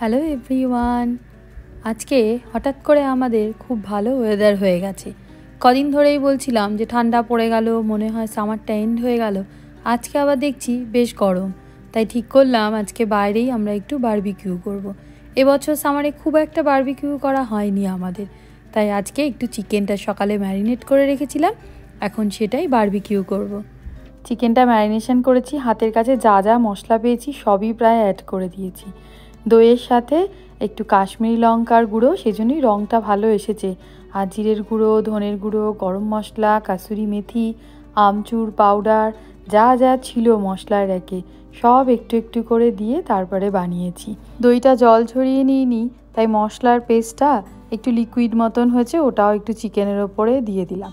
Hello everyone আজকে হঠাৎ করে আমাদের খুব ভালো ওয়েদার হয়ে গেছে। কদিন ধরেই বলছিলাম যে ঠান্ডা পড়ে গেল, মনে হয় সামারটা এন্ড হয়ে গেল। আজকে আবার দেখছি বেশ গরম। তাই ঠিক করলাম আজকে বাইরেই আমরা একটু বারবিকিউ করব। এবছর সামারে খুব একটা বারবিকিউ করা হয়নি আমাদের। তাই আজকে একটু চিকেনটা সকালে ম্যারিনেট করে রেখেছিলাম। এখন সেটাই বারবিকিউ করব। চিকেনটা ম্যারিনেশন করেছি, হাতের কাছে যা যা মশলা পেয়েছি সবই প্রায় অ্যাড করে দিয়েছি। দইয়ের সাথে একটু কাশ্মীরি লঙ্কার গুঁড়ো, সেজন্যই রঙটা ভালো এসেছে। আর জিরের গুঁড়ো, ধনের গুঁড়ো, গরম মশলা, কাসুরি মেথি, আমচুর পাউডার, যা যা ছিল মশলার রেখে সব একটু একটু করে দিয়ে তারপরে বানিয়েছি। দইটা জল ছড়িয়ে নিইনি, তাই মশলার পেস্টটা একটু লিকুইড মতন হয়েছে, ওটাও একটু চিকেনের ওপরে দিয়ে দিলাম।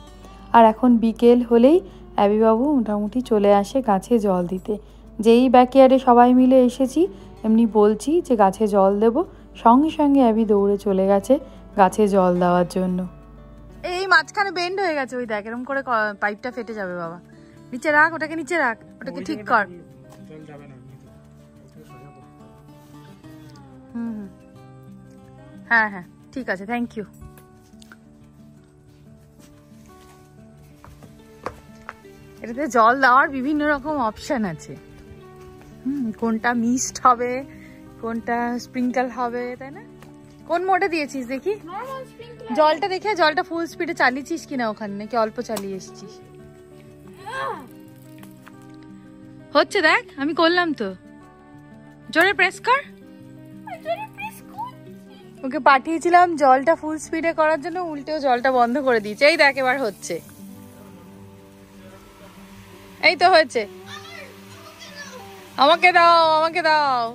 আর এখন বিকেল হলেই অ্যাবিবাবু মোটামুটি চলে আসে গাছে জল দিতে। যেই ব্যাকয়ার্ডে সবাই মিলে এসেছি এমনি বলছি যে গাছে জল দেব। সঙ্গে সঙ্গে অ্যাবি দৌড়ে চলে গেছে গাছে জল দেওয়ার জন্য। এই মাঝখানে বেন্ড হয়ে গেছে ওই দেখ এরকম করে পাইপটা ফেটে যাবে বাবা। নিচে রাখ ওটাকে নিচে রাখ ওটাকে ঠিক কর। হুম হুম। হ্যাঁ হ্যাঁ ঠিক আছে থ্যাংক ইউ এটাতে জল দেওয়ার বিভিন্ন রকম অপশান আছে। কোনটা মিস্ট হবে কোনটা স্প্রিঙ্কল হবে তাই না? কোন মোডে দিয়েছিস দেখি? জলটা দেখে জলটা ফুল স্পিডে চালিয়েছিস কিনা ওখানে? নাকি অল্প চালিয়ে এসেছিস? হচ্ছে দেখ আমি করলাম তো। জোরে প্রেস কর। ওকে পাঠিয়েছিলাম জলটা ফুল স্পিডে করার জন্য উল্টেও জলটা বন্ধ করে দিয়েছে। এই দেখ এবার হচ্ছে। এই তো হয়েছে। আমাকে দাও আমাকে দাও।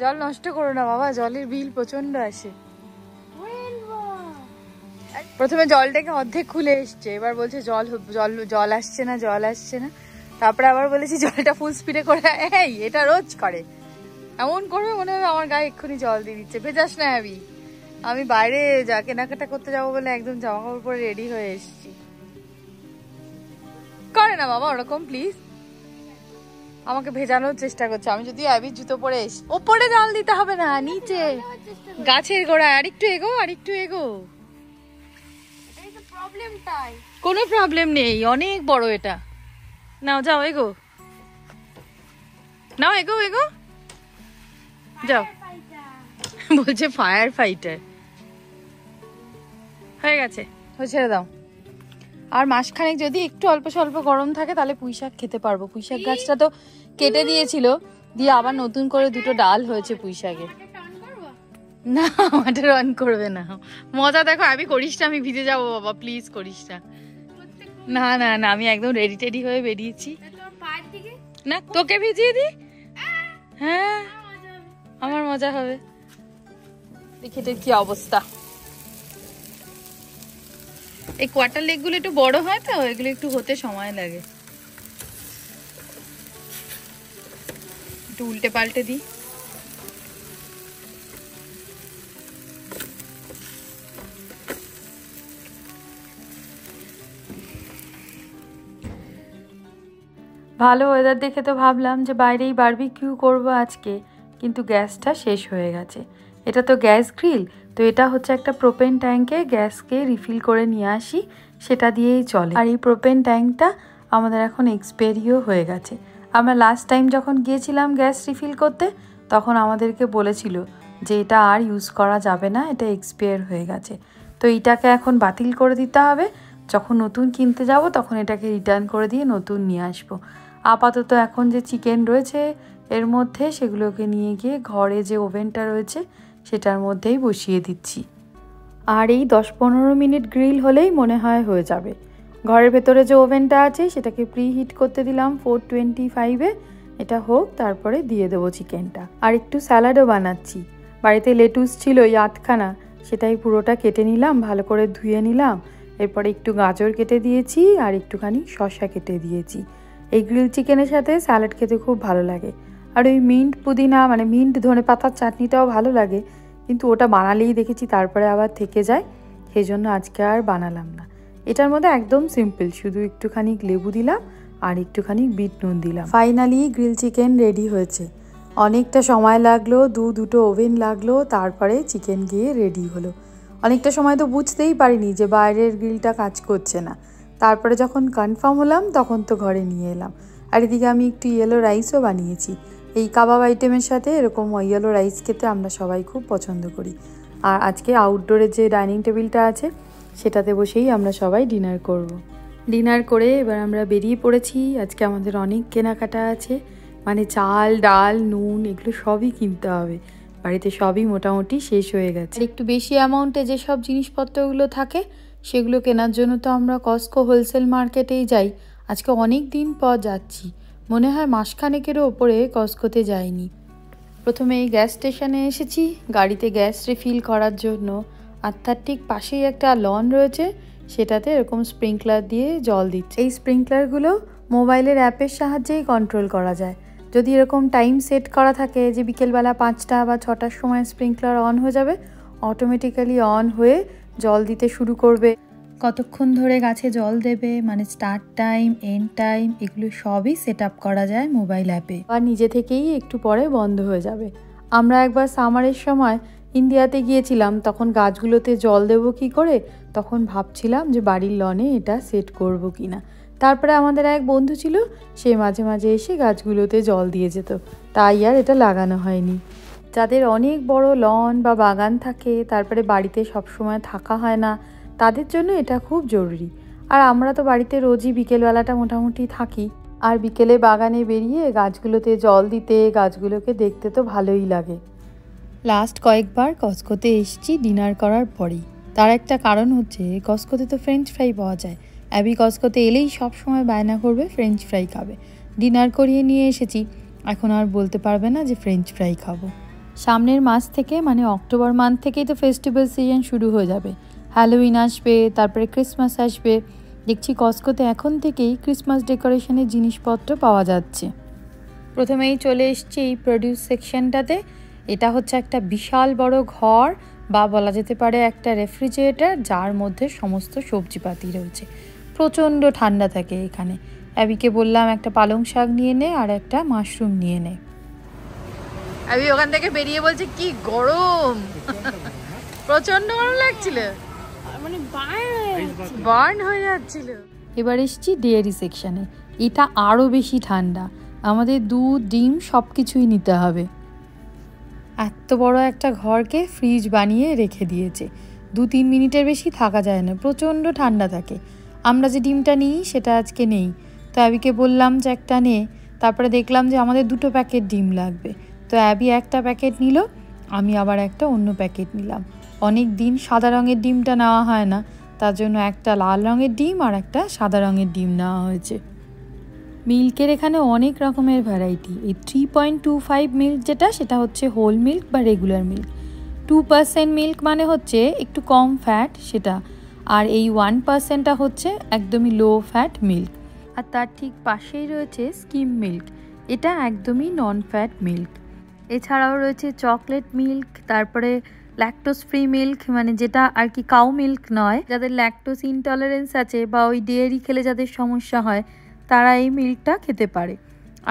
জল নষ্ট করো না বাবা, জলের বিল প্রচণ্ড আসে। প্রথমে জলটাকে অর্ধেক খুলে এসছে, এবার বলছে জল জল জল আসছে না, জল আসছে না। তারপরে আবার বলেছি জলটা ফুল স্পিডে করে এই, এটা রোজ করে। এমন করবে মনে হবে আমার গায়ে এক্ষুনি জল দিয়ে দিচ্ছে। ভেজাস না আমি আমি বাইরে যা কেনাকাটা করতে যাব বলে একদম জামা কাপড় পরে রেডি হয়ে এসেছি। করে না বাবা, ওরকম প্লিজ আমাকে ভেজানোর চেষ্টা করছে। আমি যদি অ্যাবির জুতো পরে এসি ওপরে জল দিতে হবে না, নিচে। গাছের গোড়ায় আরেকটু এগো আরেকটু এগো। কোনো প্রবলেম নেই, অনেক বড় এটা। নাও, যাও, এগো। নাও, এগো এগো। যাও। বলছে ফায়ার ফাইটার হয়ে গেছে। ছেড়ে দাও। আর মাসখানেক যদি একটু অল্প স্বল্প গরম থাকে, তাহলে পুঁই শাক খেতে পারব। পুঁই শাক গাছটা তো কেটে দিয়েছিল, দিয়ে আবার নতুন করে দুটো ডাল হয়েছে পুঁই শাকের না, আমাদের রান করবে না। মজা দেখো, আমি করিস না, আমি ভিজে যাব, বাবা প্লিজ করিস না। না না না, আমি একদম রেডি টেডি হয়ে বেরিয়েছি। না, তোকে ভিজিয়ে দি হ্যাঁ আমার মজা হবে। দেখি কি অবস্থা। এই কোয়ার্টার লেগগুলো একটু বড় হয় তো, এগুলো একটু হতে সময় লাগে। একটু উল্টে পাল্টে দিই। ভালো ওয়েদার দেখে তো ভাবলাম যে বাইরেই বারবিকিউ করব আজকে, কিন্তু গ্যাসটা শেষ হয়ে গেছে। এটা তো গ্যাস গ্রিল, তো এটা হচ্ছে একটা প্রোপেন ট্যাঙ্কে গ্যাসকে রিফিল করে নিয়ে আসি, সেটা দিয়েই চলে। আর এই প্রোপেন ট্যাঙ্কটা আমাদের এখন এক্সপেরিও হয়ে গেছে। আমরা লাস্ট টাইম যখন গিয়েছিলাম গ্যাস রিফিল করতে, তখন আমাদেরকে বলেছিল যে এটা আর ইউজ করা যাবে না, এটা এক্সপায়ার হয়ে গেছে। তো এইটাকে এখন বাতিল করে দিতে হবে। যখন নতুন কিনতে যাব, তখন এটাকে রিটার্ন করে দিয়ে নতুন নিয়ে আসব। আপাতত এখন যে চিকেন রয়েছে, এর মধ্যে সেগুলোকে নিয়ে গিয়ে ঘরে যে ওভেনটা রয়েছে সেটার মধ্যেই বসিয়ে দিচ্ছি। আর এই দশ পনেরো মিনিট গ্রিল হলেই মনে হয় হয়ে যাবে। ঘরের ভেতরে যে ওভেনটা আছে, সেটাকে প্রি হিট করতে দিলাম ফোর টোয়েন্টি ফাইভে। এটা হোক, তারপরে দিয়ে দেবো চিকেনটা। আর একটু স্যালাডও বানাচ্ছি। বাড়িতে লেটুস ছিল ওই আটখানা, সেটাই পুরোটা কেটে নিলাম, ভালো করে ধুয়ে নিলাম। এরপরে একটু গাজর কেটে দিয়েছি, আর একটুখানি শসা কেটে দিয়েছি। এই গ্রিল চিকেনের সাথে স্যালাড খেতে খুব ভালো লাগে। আর ওই মিন্ট পুদিনা মানে মিন্ট ধনে পাতার চাটনিটাও ভালো লাগে। কিন্তু ওটা বানালেই দেখেছি তারপরে আবার থেকে যায় সেই জন্য আজকে আর বানালাম না। এটার মধ্যে একদম সিম্পল, শুধু একটুখানি লেবু দিলাম আর একটুখানি বিট নুন দিলাম। ফাইনালি গ্রিল চিকেন রেডি হয়েছে। অনেকটা সময় লাগল, দু দুটো ওভেন লাগল, তারপরে চিকেন গিয়ে রেডি হলো। অনেকটা সময় তো বুঝতেই পারিনি যে বাইরের গ্রিলটা কাজ করছে না। তারপরে যখন কনফার্ম হলাম, তখন তো ঘরে নিয়ে এলাম। আর এদিকে আমি একটু ইয়েলো রাইসও বানিয়েছি। এই কাবাব আইটেমের সাথে এরকম ইয়েলো রাইস খেতে আমরা সবাই খুব পছন্দ করি। আর আজকে আউটডোরের যে ডাইনিং টেবিলটা আছে, সেটাতে বসেই আমরা সবাই ডিনার করব। ডিনার করে এবার আমরা বেরিয়ে পড়েছি। আজকে আমাদের অনেক কেনাকাটা আছে। মানে চাল, ডাল, নুন, এগুলো সবই কিনতে হবে। বাড়িতে সবই মোটামুটি শেষ হয়ে গেছে। একটু বেশি অ্যামাউন্টে যেসব জিনিসপত্রগুলো থাকে, সেগুলো কেনার জন্য তো আমরা কস্কো হোলসেল মার্কেটেই যাই। আজকে অনেক দিন পর যাচ্ছি। মনে হয় মাসখানেকেরও ওপরে কস্কোতে যায়নি প্রথমে গ্যাস স্টেশনে এসেছি, গাড়িতে গ্যাস রিফিল করার জন্য। আর তার ঠিক পাশেই একটা লন রয়েছে, সেটাতে এরকম স্প্রিংকলার দিয়ে জল দিচ্ছে। এই স্প্রিংকলারগুলো মোবাইলের অ্যাপের সাহায্যেই কন্ট্রোল করা যায়। যদি এরকম টাইম সেট করা থাকে যে বিকেলবেলা পাঁচটা বা ছটার সময় স্প্রিংকলার অন হয়ে যাবে অটোমেটিক্যালি অন হয়ে জল দিতে শুরু করবে। কতক্ষণ ধরে গাছে জল দেবে মানে স্টার্ট টাইম এন্ড টাইম এগুলো সবই সেট আপ করা যায় মোবাইল অ্যাপে আর নিজে থেকেই একটু পরে বন্ধ হয়ে যাবে। আমরা একবার সামারের সময় ইন্ডিয়াতে গিয়েছিলাম, তখন গাছগুলোতে জল দেবো কি করে? তখন ভাবছিলাম যে বাড়ির লনে এটা সেট করব কি না তারপরে আমাদের এক বন্ধু ছিল, সে মাঝে মাঝে এসে গাছগুলোতে জল দিয়ে যেত। তাই আর এটা লাগানো হয়নি। যাদের অনেক বড় লন বা বাগান থাকে, তারপরে বাড়িতে সবসময় থাকা হয় না তাদের জন্য এটা খুব জরুরি। আর আমরা তো বাড়িতে রোজই বিকেলবেলাটা মোটামুটি থাকি। আর বিকেলে বাগানে বেরিয়ে গাছগুলোতে জল দিতে গাছগুলোকে দেখতে তো ভালোই লাগে। লাস্ট কয়েকবার কস্কোতে এসেছি ডিনার করার পরেই। তার একটা কারণ হচ্ছে কস্কোতে তো ফ্রেঞ্চ ফ্রাই পাওয়া যায়। অ্যাবি কস্কোতে এলেই সব সময় বায়না করবে ফ্রেঞ্চ ফ্রাই খাবে। ডিনার করিয়ে নিয়ে এসেছি। এখন আর বলতে পারবে না যে ফ্রেঞ্চ ফ্রাই খাব। সামনের মাস থেকে মানে অক্টোবর মান্থ থেকেই তো ফেস্টিভ্যাল সিজন শুরু হয়ে যাবে। হ্যালোউইন আসবে তারপরে ক্রিসমাস আসবে। দেখছি কস্কোতে এখন থেকেই ক্রিসমাস ডেকোরেশনের জিনিসপত্র পাওয়া যাচ্ছে। প্রথমেই চলে এসছি এই প্রডিউস সেকশনটাতে এটা হচ্ছে একটা বিশাল বড় ঘর বা বলা যেতে পারে একটা রেফ্রিজারেটার যার মধ্যে সমস্ত সবজিপাতি রয়েছে। প্রচণ্ড ঠান্ডা থাকে এখানে। অ্যাবিকে বললাম একটা পালং শাক নিয়ে নে আর একটা মাশরুম নিয়ে নে। অ্যাবি ওখান থেকে বেরিয়ে বলছে কি গরম! প্রচণ্ড গরম লাগছিল। মানে বার্ন হয়ে যাচ্ছিল। এবার এসছি ডেয়ারি সেকশানে। এটা আরও বেশি ঠান্ডা। আমাদের দুধ, ডিম সব কিছুই নিতে হবে। এত বড় একটা ঘরকে ফ্রিজ বানিয়ে রেখে দিয়েছে। দু তিন মিনিটের বেশি থাকা যায় না, প্রচণ্ড ঠান্ডা থাকে। আমরা যে ডিমটা নিই, সেটা আজকে নেই। তো অ্যাবিকে বললাম যে একটা নে। তারপরে দেখলাম যে আমাদের দুটো প্যাকেট ডিম লাগবে। তো অ্যাবি একটা প্যাকেট নিল, আমি আবার একটা অন্য প্যাকেট নিলাম। অনেক দিন সাদা রঙের ডিমটা নেওয়া হয় না। তার জন্য একটা লাল রঙের ডিম আর একটা সাদা রঙের ডিম নেওয়া হয়েছে। মিল্কের এখানে অনেক রকমের ভ্যারাইটি এই three point two five milk যেটা, সেটা হচ্ছে হোল মিল্ক বা regular milk two percent milk মানে হচ্ছে একটু কম ফ্যাট সেটা, আর এই ওয়ান পার্সেন্টটা হচ্ছে একদমই লো ফ্যাট মিল্ক আর তার ঠিক পাশেই রয়েছে স্কিম মিল্ক এটা একদমই নন ফ্যাট মিল্ক এছাড়াও রয়েছে চকলেট মিল্ক তারপরে ল্যাকটোস ফ্রি মিল্ক মানে যেটা আর কি কাউ মিল্ক নয়, যাদের ল্যাকটোস ইনটলারেন্স আছে বা ওই ডেয়ারি খেলে যাদের সমস্যা হয়, তারা এই মিল্কটা খেতে পারে।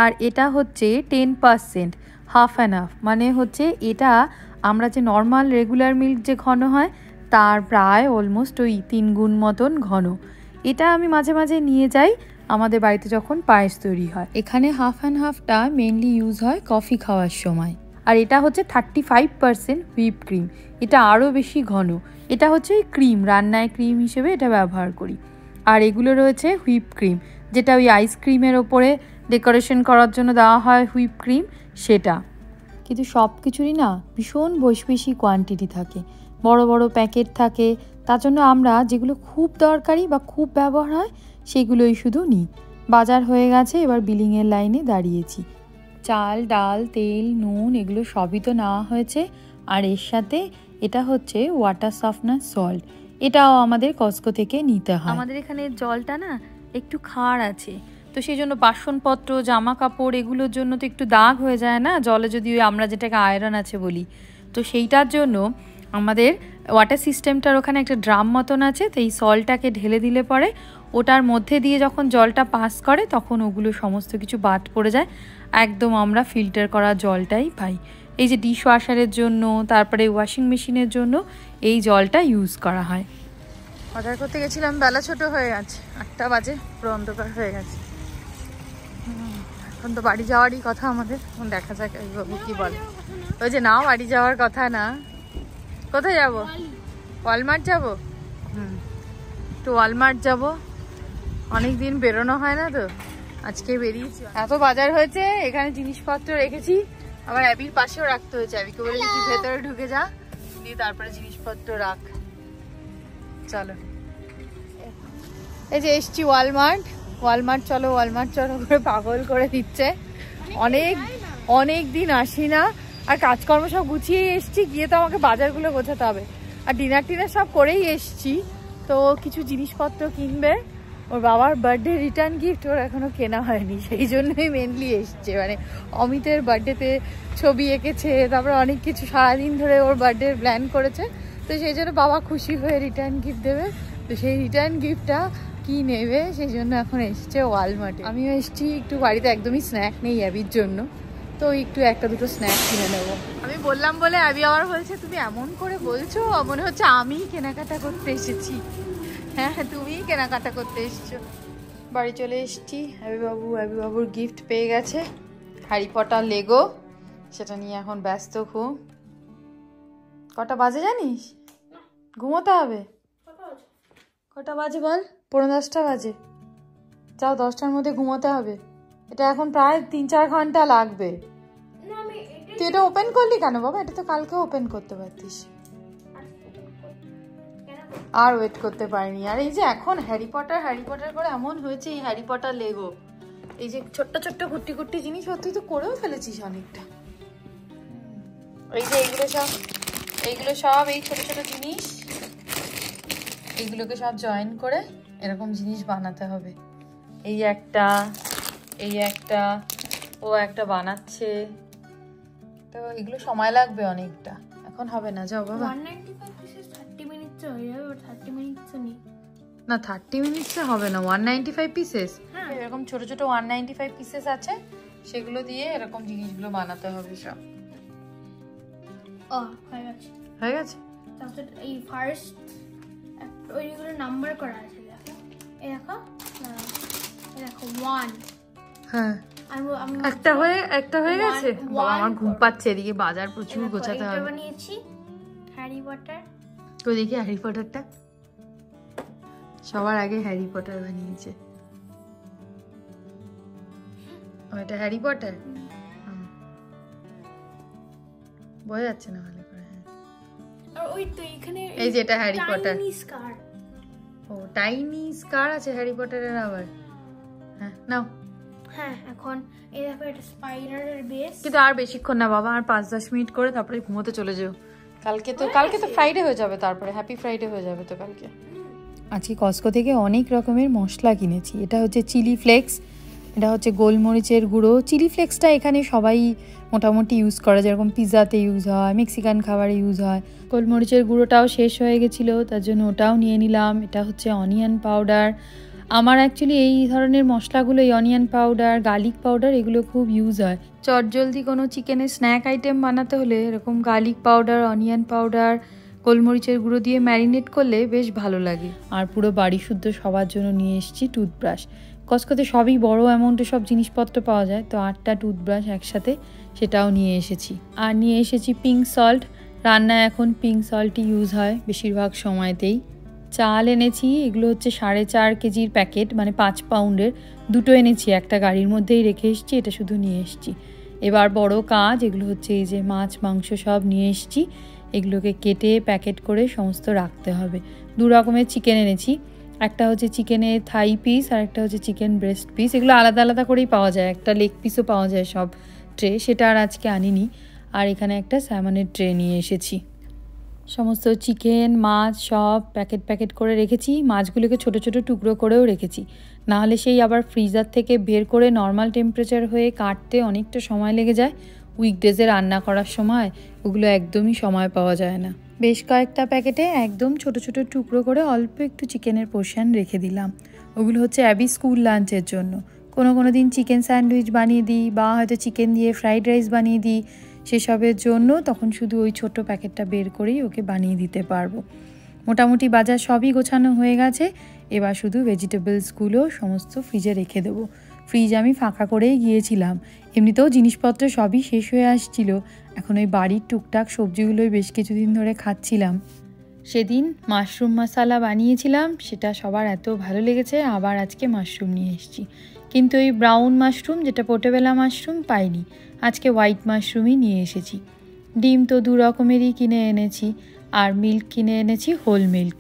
আর এটা হচ্ছে ten percent half and half মানে হচ্ছে এটা আমরা যে নর্মাল রেগুলার মিল্ক যে ঘন হয়, তার প্রায় অলমোস্ট ওই তিন গুণ মতন ঘন। এটা আমি মাঝে মাঝে নিয়ে যাই আমাদের বাড়িতে যখন পায়েস তৈরি হয়। এখানে হাফ অ্যান্ড হাফটা মেনলি ইউজ হয় কফি খাওয়ার সময়। আর এটা হচ্ছে thirty five percent whip cream এটা আরও বেশি ঘন। এটা হচ্ছে ক্রিম রান্নায় ক্রিম হিসেবে এটা ব্যবহার করি। আর এগুলো রয়েছে হুইপ ক্রিম যেটা ওই আইসক্রিমের ওপরে ডেকোরেশন করার জন্য দেওয়া হয় হুইপ ক্রিম সেটা। কিন্তু সব কিছুরই না ভীষণ বেশি কোয়ান্টিটি থাকে। বড় বড় প্যাকেট থাকে। তার জন্য আমরা যেগুলো খুব দরকারি বা খুব ব্যবহার হয়, সেগুলোই শুধু নিই। বাজার হয়ে গেছে, এবার বিলিংয়ের লাইনে দাঁড়িয়েছি। চাল, ডাল, তেল, নুন এগুলো সবই তো নেওয়া হয়েছে। আর এর সাথে এটা হচ্ছে ওয়াটার সফটনার সল্ট এটাও আমাদের কস্কো থেকে নিতে হয়। আমাদের এখানে জলটা না একটু খাড় আছে। তো সেই জন্য বাসনপত্র জামা কাপড় এগুলোর জন্য তো একটু দাগ হয়ে যায় না, জলে যদি আমরা যেটাকে আয়রন আছে বলি। তো সেইটার জন্য আমাদের ওয়াটার সিস্টেমটার ওখানে একটা ড্রাম মতন আছে, তো এই সলটাকে ঢেলে দিলে পরে ওটার মধ্যে দিয়ে যখন জলটা পাস করে তখন ওগুলো সমস্ত কিছু বাদ পড়ে যায়। একদম আমরা ফিল্টার করা জলটাই পাই। এই যে ডিশ ওয়াশারের জন্য তারপরে ওয়াশিং মেশিনের জন্য এই জলটা ইউজ করা হয়। অর্ডার করতে গেছিলাম বেলা ছোট হয়ে গেছে। আটটা বাজে পুরো অন্ধকার হয়ে গেছে। এখন তো বাড়ি যাওয়ারই কথা আমাদের। এখন দেখা যাক কি বলে। ওই যে নাও বাড়ি যাওয়ার কথা না। কোথায় যাব? ওয়ালমার্ট যাব? হুম। একটু ওয়ালমার্ট যাব। অনেক দিন বেরোনো হয় না তো। আজকে বেরিয়েছি এত বাজার হয়েছে এখানে জিনিসপত্র রেখেছি আবার অ্যাবির পাশেও রাখতে হয়েছে। অ্যাবিকে বলে তুই ভেতরে ঢুকে যা দিয়ে তারপরে জিনিসপত্র রাখ। চলো। এই যে এসছি ওয়ালমার্ট। ওয়ালমার্ট চলো ওয়ালমার্ট চলো করে পাগল করে দিচ্ছে। অনেক অনেক দিন আসি না। আর কাজকর্ম সব গুছিয়ে এসছি গিয়ে তো আমাকে বাজারগুলো গোছাতে হবে। আর ডিনার টিনার সব করেই এসছি। তো কিছু জিনিসপত্র কিনবে। ওর বাবার বার্থডে রিটার্ন গিফট ওর এখনও কেনা হয়নি, সেই জন্যই মেনলি এসছে। মানে অমিতের বার্থডেতে ছবি এঁকেছে, তারপরে অনেক কিছু সারাদিন ধরে ওর বার্থডে প্ল্যান করেছে। তো সেই জন্য বাবা খুশি হয়ে রিটার্ন গিফট দেবে। তো সেই রিটার্ন গিফটটা কি নেবে, সেই জন্য এখন এসছে ওয়ালমার্টে আমিও এসছি, একটু বাড়িতে একদমই স্ন্যাক নেই অ্যাবির জন্য। তো একটু একটা দুটো স্ন্যাক কিনে নেব। আমি বললাম বলে অ্যাবি আবার বলছে, তুমি এমন করে বলছো? মনে হচ্ছে আমি কেনাকাটা করতে এসেছি। হ্যাঁ হ্যাঁ তুমিই কেনাকাটা করতে এসছো। বাড়ি চলে এসছি। বাবু অ্যাবি বাবুর গিফট পেয়ে গেছে। হ্যারি পটার লেগো সেটা নিয়ে এখন ব্যস্ত খুব। কটা বাজে জানিস? ঘুমোতে হবে? কটা বাজে বল? পনেরো দশটা বাজে। যাও দশটার মধ্যে ঘুমোতে হবে। এটা এখন প্রায় তিন চার ঘণ্টা লাগবে। তুই এটা ওপেন করলি কেন বাবা? এটা তো কালকে ওপেন করতে পারতিস। আর ওয়েট করতে পারিনি। আর এই যে এখন হ্যারি পটার হ্যারি পটার করে এমন হয়েছে এই হ্যারি পটার লেগো এই যে ছোট্ট ছোট্ট কুটি কুটি জিনিস তুই তো করেও ফেলেছিস অনেকটা। এই যে এইগুলো সব এইগুলো সব, এই ছোট ছোট জিনিস, এইগুলোকে সব জয়েন করে এরকম জিনিস বানাতে হবে। এই একটা এই একটা, ও একটা বানাচ্ছে। তো এগুলো সময় লাগবে অনেকটা। এখন হবে না, যাও বাবা। না থার্টি মিনিটসে হবে না ওয়ান নাইনটি ফাইভ পিসেস এরকম ছোট ছোট ওয়ান নাইনটি ফাইভ পিসেস আছে সেগুলো দিয়ে এরকম জিনিসগুলো বানাতে হবে সব। ও হয়ে গেছে। হয়ে গেছে? তারপর এই ফার্স্ট ওইগুলো নাম্বার করা আছে দেখো। এই দেখো। দেখো ওয়ান হ্যাঁ। একটা হয়ে একটা হয়ে গেছে? আমার ঘুম পাচ্ছে এদিকে বাজার প্রচুর গোছাতে হবে। বানিয়েছি হ্যারি পটার। তো দেখি হ্যারি পটারটা? সবার আগে হ্যারি পটার বানিয়েছে। এটা হ্যারি পটার? বোঝা যাচ্ছে না ভালো করে হ্যাঁ। আর ওই তো এখানে এই যে এটা হ্যারি পটার। ও টাইনি স্কার আছে হ্যারি পটারের আবার? হ্যাঁ নাও। হ্যাঁ এখন এই দেখো এটা স্পাইডারের বেস কিন্তু আর বেশিক্ষণ না বাবা আর পাঁচ দশ মিনিট করে তারপরে ঘুমোতে চলে যেও। কালকে তো কালকে তো ফ্রাইডে হয়ে যাবে তারপরে। হ্যাপি ফ্রাইডে হয়ে যাবে তো কালকে। আজকে কস্কো থেকে অনেক রকমের মশলা কিনেছি। এটা হচ্ছে চিলি ফ্লেক্স এটা হচ্ছে গোলমরিচের গুঁড়ো। চিলি ফ্লেক্সটা এখানে সবাই মোটামুটি ইউজ করে। যেরকম পিৎজাতে ইউজ হয় মেক্সিকান খাবারে ইউজ হয়। গোলমরিচের গুঁড়োটাও শেষ হয়ে গেছিল তার জন্য ওটাও নিয়ে নিলাম। এটা হচ্ছে অনিয়ন পাউডার আমার অ্যাকচুয়ালি এই ধরনের মশলাগুলো, এই অনিয়ন পাউডার গার্লিক পাউডার এগুলো খুব ইউজ হয়। চটজলদি কোনো চিকেনের স্ন্যাক আইটেম বানাতে হলে এরকম গার্লিক পাউডার অনিয়ন পাউডার গোলমরিচের গুঁড়ো দিয়ে ম্যারিনেট করলে বেশ ভালো লাগে। আর পুরো বাড়ি শুদ্ধ সবার জন্য নিয়ে এসেছি টুথব্রাশ কসকতে সবই বড় অ্যামাউন্টে সব জিনিসপত্র পাওয়া যায়, তো আটটা টুথব্রাশ একসাথে সেটাও নিয়ে এসেছি। আর নিয়ে এসেছি পিঙ্ক সল্ট রান্নায় এখন পিঙ্ক সল্টই ইউজ হয়, বেশিরভাগ সময়তেই। চাল এনেছি, এগুলো হচ্ছে সাড়ে চার কেজির প্যাকেট মানে পাঁচ পাউন্ডের। দুটো এনেছি, একটা গাড়ির মধ্যেই রেখে এসেছি, এটা শুধু নিয়ে এসেছি। এবার বড় কাজ, এগুলো হচ্ছে এই যে মাছ, মাংস সব নিয়ে এসেছি। এগুলোকে কেটে, প্যাকেট করে সমস্ত রাখতে হবে। দু রকমের চিকেন এনেছি। একটা হচ্ছে চিকেনের থাই পিস, আর একটা হচ্ছে চিকেন ব্রেস্ট পিস। এগুলো আলাদা আলাদা করেই পাওয়া যায়, একটা লেগ পিসও পাওয়া যায় সব ট্রে, সেটা আর আজকে আনিনি। আর এখানে একটা স্যামনের ট্রে নিয়ে এসেছি। সমস্ত চিকেন, মাছ সব প্যাকেট প্যাকেট করে রেখেছি। মাছগুলোকে ছোট ছোট টুকরো করেও রেখেছি। নাহলে সেই আবার ফ্রিজার থেকে বের করে নর্মাল টেম্পারেচার হয়ে কাটতে অনেকটা সময় লেগে যায়। উইকডেজে রান্না করার সময় ওগুলো একদমই সময় পাওয়া যায় না। বেশ কয়েকটা প্যাকেটে একদম ছোট ছোট টুকরো করে অল্প একটু চিকেনের পোর্শন রেখে দিলাম। ওগুলো হচ্ছে অ্যাবি স্কুল লাঞ্চের জন্য। কোনো কোনো দিন চিকেন স্যান্ডউইচ বানিয়ে দিই বা হয়তো চিকেন দিয়ে ফ্রাইড রাইস বানিয়ে দিই। সেসবের জন্য তখন শুধু ওই ছোট্ট প্যাকেটটা বের করেই ওকে বানিয়ে দিতে পারব। মোটামুটি বাজার সবই গোছানো হয়ে গেছে। এবার শুধু ভেজিটেবলসগুলো সমস্ত ফ্রিজে রেখে দেবো। ফ্রিজ আমি ফাঁকা করেই গিয়েছিলাম। এমনিতেও জিনিসপত্র সবই শেষ হয়ে আসছিল। এখন ওই বাড়ির টুকটাক সবজিগুলোই বেশ কিছুদিন ধরে খাচ্ছিলাম। সেদিন মাশরুম মশালা বানিয়েছিলাম। সেটা সবার এত ভালো লেগেছে, আবার আজকে মাশরুম নিয়ে এসেছি। কিন্তু এই ব্রাউন মাশরুম যেটা পোটেবেলা মাশরুম পাইনি। আজকে হোয়াইট মাশরুমই নিয়ে এসেছি। ডিম তো দু রকমেরই কিনে এনেছি, আর মিল্ক কিনে এনেছি হোল মিল্ক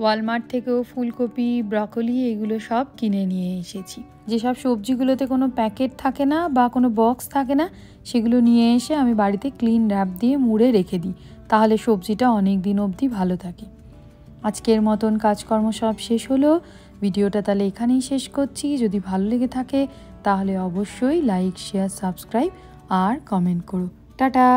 ওয়ালমার্ট থেকেও ফুলকপি ব্রকলি এগুলো সব কিনে নিয়ে এসেছি। যেসব সবজিগুলোতে কোনো প্যাকেট থাকে না বা কোনো বক্স থাকে না, সেগুলো নিয়ে এসে আমি বাড়িতে ক্লিন র্যাপ দিয়ে মুড়ে রেখে দিই, তাহলে সবজিটা অনেক দিন অবধি ভালো থাকে। আজকের মতন কাজকর্ম সব শেষ হলো। ভিডিওটা তাহলে এখানেই শেষ করছি। যদি ভালো লেগে থাকে, তাহলে অবশ্যই লাইক শেয়ার সাবস্ক্রাইব আর কমেন্ট করো। টাটা!